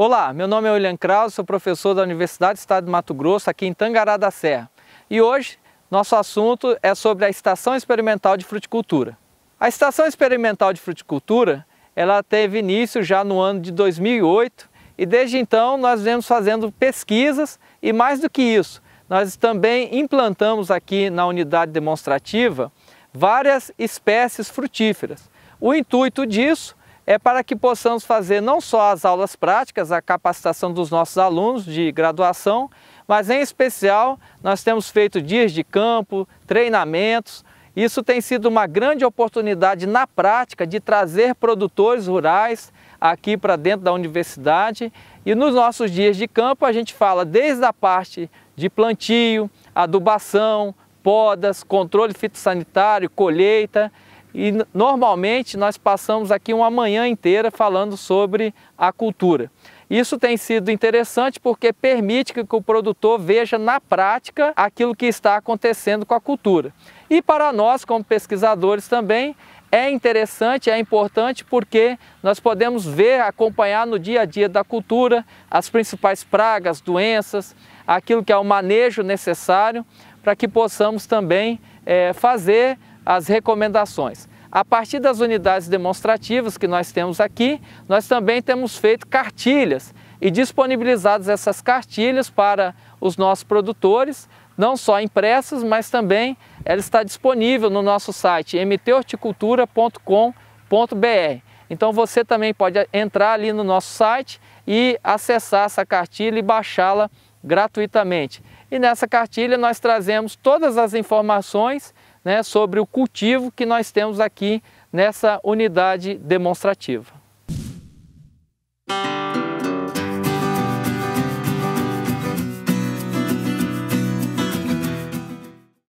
Olá, meu nome é William Krause, sou professor da Universidade do Estado de Mato Grosso, aqui em Tangará da Serra. E hoje, nosso assunto é sobre a Estação Experimental de Fruticultura. A Estação Experimental de Fruticultura, ela teve início já no ano de 2008 e desde então nós vemos fazendo pesquisas e mais do que isso, nós também implantamos aqui na unidade demonstrativa várias espécies frutíferas. O intuito disso é para que possamos fazer não só as aulas práticas, a capacitação dos nossos alunos de graduação, mas em especial nós temos feito dias de campo, treinamentos. Isso tem sido uma grande oportunidade na prática de trazer produtores rurais aqui para dentro da universidade. E nos nossos dias de campo a gente fala desde a parte de plantio, adubação, podas, controle fitossanitário, colheita, e normalmente nós passamos aqui uma manhã inteira falando sobre a cultura. Isso tem sido interessante porque permite que o produtor veja na prática aquilo que está acontecendo com a cultura. E para nós, como pesquisadores também, é interessante, é importante porque nós podemos ver, acompanhar no dia a dia da cultura as principais pragas, doenças, aquilo que é o manejo necessário para que possamos também é, fazer as recomendações. A partir das unidades demonstrativas que nós temos aqui, nós também temos feito cartilhas e disponibilizadas essas cartilhas para os nossos produtores, não só impressas, mas também ela está disponível no nosso site mthorticultura.com.br. Então você também pode entrar ali no nosso site e acessar essa cartilha e baixá-la gratuitamente. E nessa cartilha nós trazemos todas as informações né, sobre o cultivo que nós temos aqui nessa unidade demonstrativa.